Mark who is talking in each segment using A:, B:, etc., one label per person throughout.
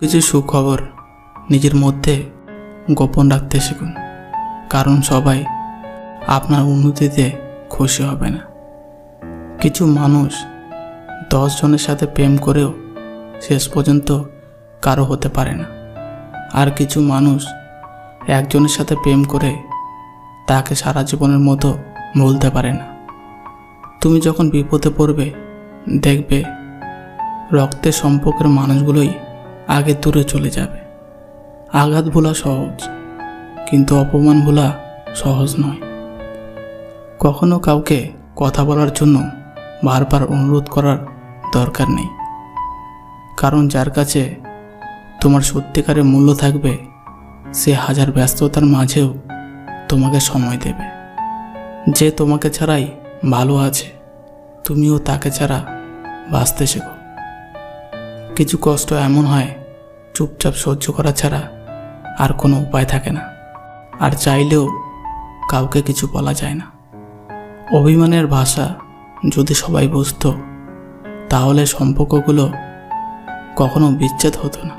A: কিছু সুখবর নিজের মধ্যে গোপন রাখতে শিখুন। কারণ সবাই আপনার উন্নতিতে খুশি হবে না। কিছু মানুষ দশ জনের সাথে প্রেম করেও শেষ পর্যন্ত কারও হতে পারে না। আর কিছু মানুষ একজনের সাথে প্রেম করে তাকে সারা জীবনের মতো ভুলতে পারে না। তুমি যখন বিপদে পড়বে, দেখবে রক্তের সম্পর্কের মানুষগুলোই আগে দূরে চলে যাবে। আঘাত ভোলা সহজ, কিন্তু অপমান ভোলা সহজ নয়। কখনো কাউকে কথা বলার জন্য বারবার অনুরোধ করার দরকার নেই। কারণ যার কাছে তোমার সত্যিকারের মূল্য থাকবে, সে হাজার ব্যস্ততার মাঝেও তোমাকে সময় দেবে। যে তোমাকে ছাড়াই ভালো আছে, তুমিও তাকে ছাড়া বাঁচতে শেখো। কিছু কষ্ট এমন হয় চুপচাপ সহ্য করা ছাড়া আর কোনো উপায় থাকে না। আর চাইলেও কাউকে কিছু বলা যায় না। অভিমানের ভাষা যদি সবাই বুঝত, তাহলে সম্পর্কগুলো কখনো বিচ্ছেদ হতো না।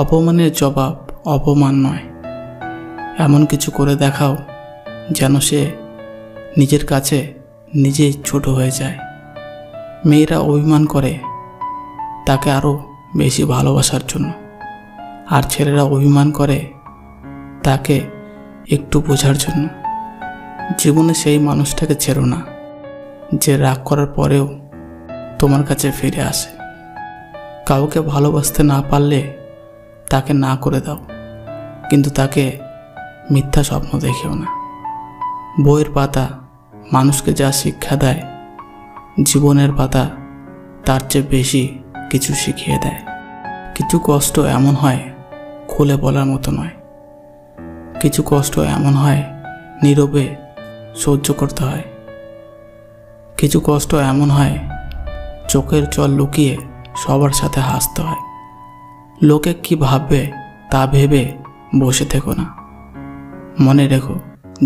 A: অপমানের জবাব অপমান নয়। এমন কিছু করে দেখাও যেন সে নিজের কাছে নিজেই ছোট হয়ে যায়। মেয়েরা অভিমান করে তাকে আরও বেশি ভালোবাসার জন্য। আর ছেলেরা অভিমান করে তাকে একটু বোঝার জন্য। জীবনে সেই মানুষটাকে ছেড়ো না, যে রাগ করার পরেও তোমার কাছে ফিরে আসে। কাউকে ভালোবাসতে না পারলে তাকে না করে দাও, কিন্তু তাকে মিথ্যা স্বপ্ন দেখেও না। বইয়ের পাতা মানুষকে যা শিক্ষা দেয়, জীবনের পাতা তার চেয়ে বেশি কিছু শিখিয়ে দেয়। কিছু কষ্ট এমন হয়, খুলে বলার মতো নয়। কিছু কষ্ট এমন হয়, নীরবে সহ্য করতে হয়। কিছু কষ্ট এমন হয়, চোখের জল লুকিয়ে সবার সাথে হাসতে হয়। লোকে কি ভাববে তা ভেবে বসে থেকো না। মনে রেখো,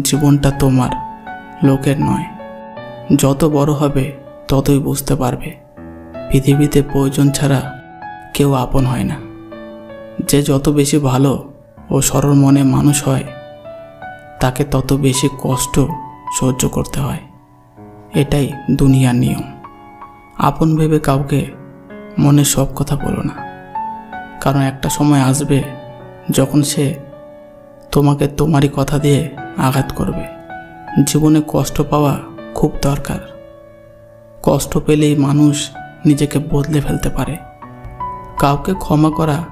A: জীবনটা তোমার, লোকের নয়। যত বড় হবে, ততই বুঝতে পারবে। পৃথিবীতে প্রয়োজন ছাড়া কেউ আপন হয় না। যে যত বেশি ভালো ও সরল মনে মানুষ হয়, তাকে তত বেশি কষ্ট সহ্য করতে হয়। এটাই দুনিয়ার নিয়ম। আপন ভেবে কাউকে মনে সব কথা বলো না। কারণ একটা সময় আসবে যখন সে তোমাকে তোমারই কথা দিয়ে আঘাত করবে। জীবনে কষ্ট পাওয়া খুব দরকার। কষ্ট পেলেই মানুষ নিজেকে বদলে ফেলতে পারে। কাউকে ক্ষমা করা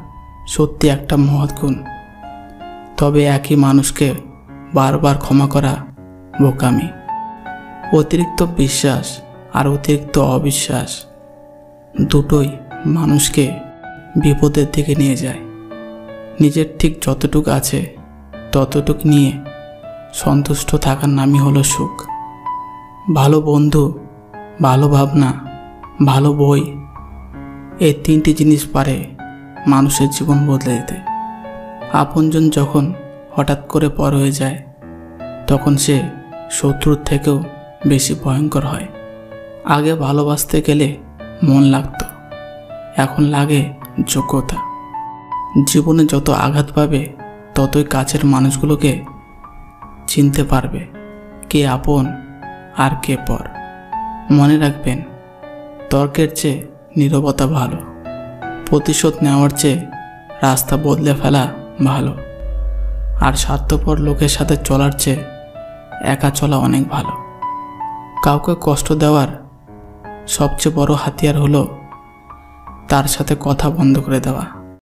A: সত্যি একটা মহৎ গুণ। তবে একই মানুষকে বারবার ক্ষমা করা বোকামি। অতিরিক্ত বিশ্বাস আর অতিরিক্ত অবিশ্বাস দুটোই মানুষকে বিপদের দিকে নিয়ে যায়। নিজের ঠিক যতটুক আছে, ততটুক নিয়ে সন্তুষ্ট থাকার নামই হলো সুখ। ভালো বন্ধু, ভালো ভাবনা ভালো বই এই তিনটি জিনিস পারে মানুষের জীবন বদলে দিতে। আপনজন যখন হঠাৎ করে পর হয়ে যায়, তখন সে শত্রুর থেকেও বেশি ভয়ঙ্কর হয়। আগে ভালোবাসতে গেলে মন লাগতো, এখন লাগে যোগ্যতা। জীবনে যত আঘাত পাবে, ততই কাছের মানুষগুলোকে চিনতে পারবে কে আপন আর কে পর। মনে রাখবেন তর্কের চেয়ে নিরবতা ভালো। প্রতিশোধ নেওয়ার চেয়ে রাস্তা বদলে ফেলা ভালো। আর স্বার্থপর লোকের সাথে চলার চেয়ে একা চলা অনেক ভালো। কাউকে কষ্ট দেওয়ার সবচেয়ে বড় হাতিয়ার হলো তার সাথে কথা বন্ধ করে দেওয়া।